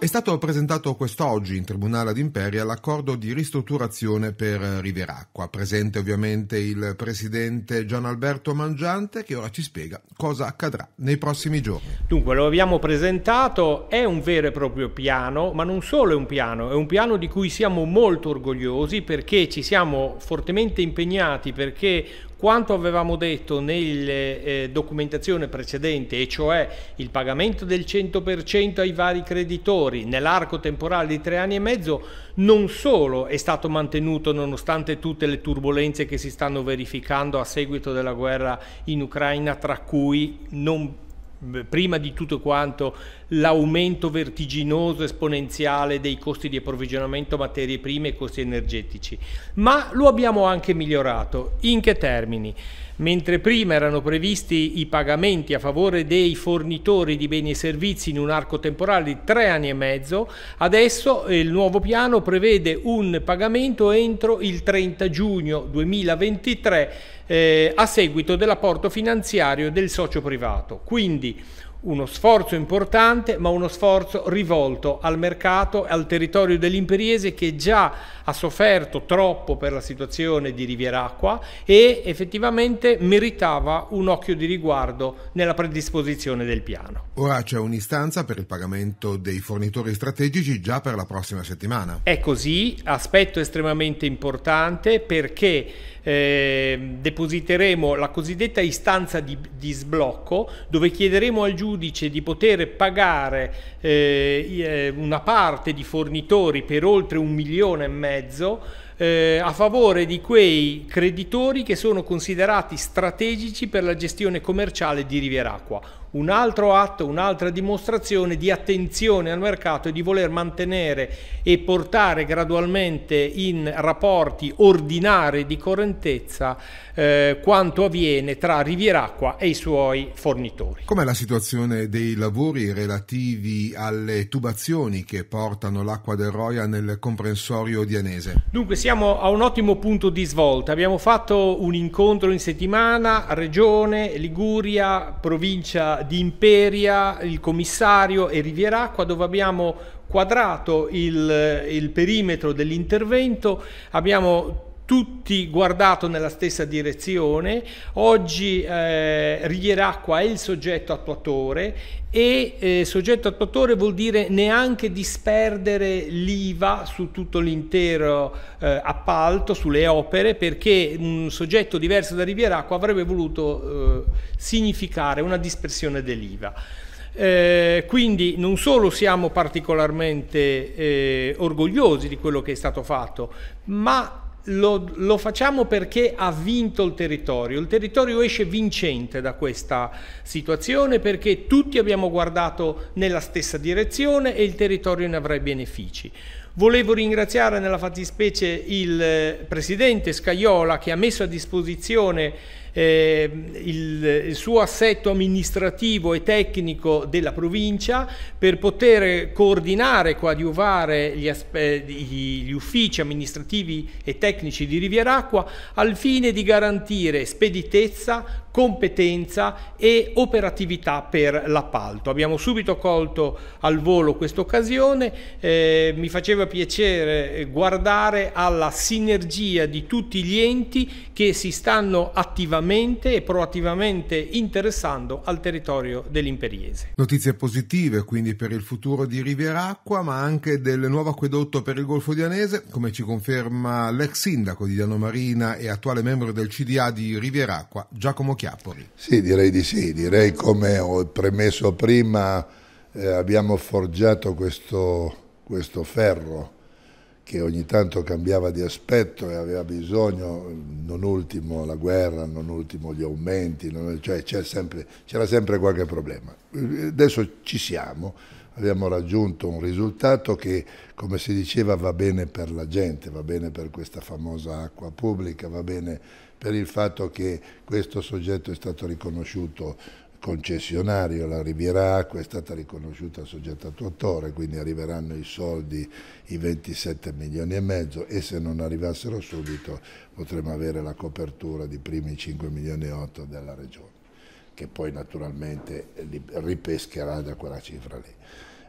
È stato presentato quest'oggi in Tribunale ad Imperia l'accordo di ristrutturazione per Riveracqua. Presente ovviamente il presidente Gian Alberto Mangiante che ora ci spiega cosa accadrà nei prossimi giorni. Dunque, lo abbiamo presentato, è un vero e proprio piano, ma non solo è un piano, è un piano di cui siamo molto orgogliosi perché ci siamo fortemente impegnati perché quanto avevamo detto nelle eh, documentazione precedente, e cioè il pagamento del 100% ai vari creditori nell'arco temporale di tre anni e mezzo, non solo è stato mantenuto nonostante tutte le turbulenze che si stanno verificando a seguito della guerra in Ucraina, tra cui non prima di tutto quanto l'aumento vertiginoso esponenziale dei costi di approvvigionamento materie prime e costi energetici, ma lo abbiamo anche migliorato. In che termini? Mentre prima erano previsti i pagamenti a favore dei fornitori di beni e servizi in un arco temporale di tre anni e mezzo, adesso il nuovo piano prevede un pagamento entro il 30 giugno 2023 eh, a seguito dell'apporto finanziario del socio privato. Quindi community uno sforzo importante, ma uno sforzo rivolto al mercato e al territorio dell'Imperiese che già ha sofferto troppo per la situazione di Riviera Acqua e effettivamente meritava un occhio di riguardo nella predisposizione del piano. Ora c'è un'istanza per il pagamento dei fornitori strategici già per la prossima settimana. È così, aspetto estremamente importante perché eh, depositeremo la cosiddetta istanza di, di, sblocco dove chiederemo al giudice di poter pagare eh, eh una parte di fornitori per oltre un milione e mezzo eh, a favore di quei creditori che sono considerati strategici per la gestione commerciale di Rivieracqua. Un altro atto, un'altra dimostrazione di attenzione al mercato e di voler mantenere e portare gradualmente in rapporti ordinari di correntezza eh, quanto avviene tra Rivieracqua e i suoi fornitori. Com'è la situazione dei lavori relativi alle tubazioni che portano l'acqua del Roia nel comprensorio dianese? Dunque siamo a un ottimo punto di svolta. Abbiamo fatto un incontro in settimana, Regione, Liguria, provincia di Imperia, il commissario e Rivieracqua dove abbiamo quadrato il, il perimetro dell'intervento, abbiamo tutti guardato nella stessa direzione. Oggi eh, Rivieracqua è il soggetto attuatore e eh, soggetto attuatore vuol dire neanche disperdere l'IVA su tutto l'intero eh, appalto, sulle opere, perché un soggetto diverso da Rivieracqua avrebbe voluto eh, significare una dispersione dell'IVA. Eh, quindi non solo siamo particolarmente eh, orgogliosi di quello che è stato fatto, ma lo, lo, facciamo perché ha vinto il territorio. Il territorio esce vincente da questa situazione perché tutti abbiamo guardato nella stessa direzione e il territorio ne avrà i benefici. Volevo ringraziare nella fattispecie il presidente Scaiola che ha messo a disposizione eh, il, il, suo assetto amministrativo e tecnico della provincia per poter coordinare coadiuvare gli, gli uffici amministrativi e tecnici di Rivieracqua al fine di garantire speditezza, competenza e operatività per l'appalto. Abbiamo subito colto al volo questa occasione, eh, mi faceva piacere guardare alla sinergia di tutti gli enti che si stanno attivamente e proattivamente interessando al territorio dell'Imperiese. Notizie positive quindi per il futuro di Rivieracqua, ma anche del nuovo acquedotto per il Golfo Dianese, come ci conferma l'ex sindaco di Diano Marina e attuale membro del CDA di Rivieracqua, Giacomo Chiappori. Sì, direi di sì, direi come ho premesso prima eh, abbiamo forgiato questo, questo, ferro che ogni tanto cambiava di aspetto e aveva bisogno, non ultimo la guerra, non ultimo gli aumenti, non, cioè c'era sempre, sempre qualche problema. Adesso ci siamo, abbiamo raggiunto un risultato che, come si diceva, va bene per la gente, va bene per questa famosa acqua pubblica, va bene per il fatto che questo soggetto è stato riconosciuto concessionario, la Riviera Acqua è stata riconosciuta soggetto attuatore, quindi arriveranno i soldi, i 27 milioni e mezzo e se non arrivassero subito potremo avere la copertura di primi 5 milioni e 8 della regione, che poi naturalmente ripescherà da quella cifra lì.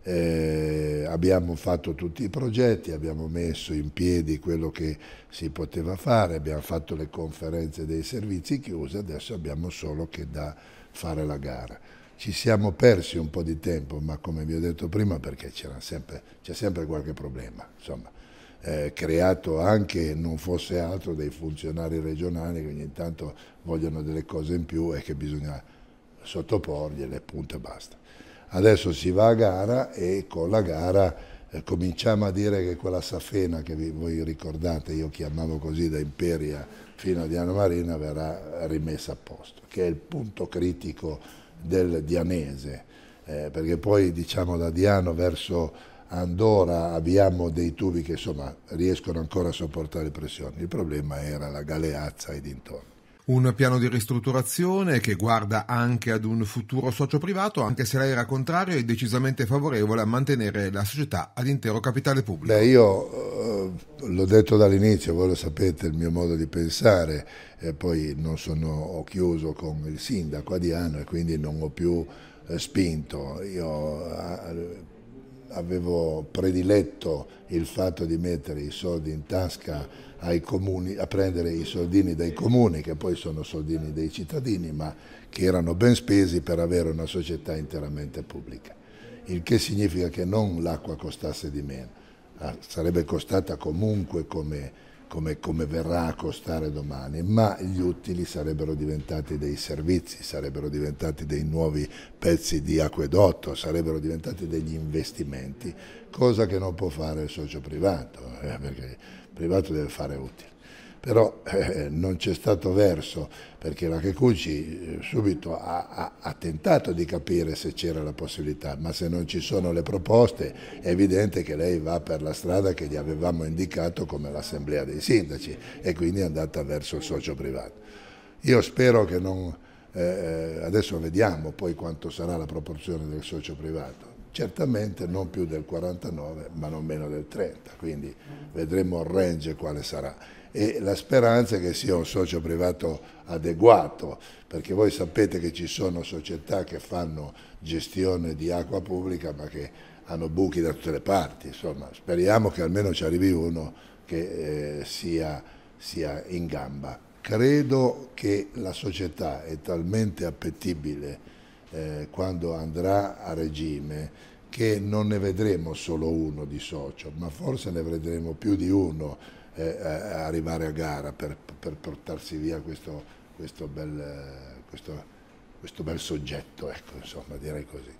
Eh, abbiamo fatto tutti i progetti, abbiamo messo in piedi quello che si poteva fare, abbiamo fatto le conferenze dei servizi chiuse, adesso abbiamo solo che da fare la gara. Ci siamo persi un po' di tempo, ma come vi ho detto prima, perché c'è sempre, sempre, qualche problema, insomma, eh, creato anche, non fosse altro, dai funzionari regionali che ogni tanto vogliono delle cose in più e che bisogna sottoporgliele, punto e basta. Adesso si va a gara e con la gara eh, cominciamo a dire che quella safena che vi, voi ricordate, io chiamavo così da Imperia fino a Diana Marina, verrà rimessa a posto, che è il punto critico del dianese, eh, perché poi diciamo da Diano verso Andorra abbiamo dei tubi che insomma riescono ancora a sopportare pressioni, il problema era la Galeazza e dintorni. Un piano di ristrutturazione che guarda anche ad un futuro socio privato, anche se lei era contrario e decisamente favorevole a mantenere la società all'intero capitale pubblico. Beh, io eh, l'ho detto dall'inizio, voi lo sapete il mio modo di pensare, e poi non sono chiuso con il sindaco a Diano e quindi non ho più eh, spinto. Io eh, avevo prediletto il fatto di mettere i soldi in tasca ai comuni, a prendere i soldini dai comuni, che poi sono soldini dei cittadini, ma che erano ben spesi per avere una società interamente pubblica. Il che significa che non l'acqua costasse di meno, ah, sarebbe costata comunque come come, come, verrà a costare domani, ma gli utili sarebbero diventati dei servizi, sarebbero diventati dei nuovi pezzi di acquedotto, sarebbero diventati degli investimenti, cosa che non può fare il socio privato, eh, perché il privato deve fare utili però eh, non c'è stato verso perché la Kekuchi eh, subito ha, ha, ha, tentato di capire se c'era la possibilità, ma se non ci sono le proposte è evidente che lei va per la strada che gli avevamo indicato come l'assemblea dei sindaci e quindi è andata verso il socio privato. Io spero che non, eh, eh adesso vediamo poi quanto sarà la proporzione del socio privato, certamente non più del 49 ma non meno del 30, quindi vedremo il range quale sarà e la speranza è che sia un socio privato adeguato, perché voi sapete che ci sono società che fanno gestione di acqua pubblica ma che hanno buchi da tutte le parti, insomma speriamo che almeno ci arrivi uno che eh, sia, sia in gamba. Credo che la società è talmente appetibile eh, quando andrà a regime che non ne vedremo solo uno di socio, ma forse ne vedremo più di uno eh, arrivare a gara per, per portarsi via questo, questo, bel, questo, questo bel soggetto, ecco, insomma, direi così.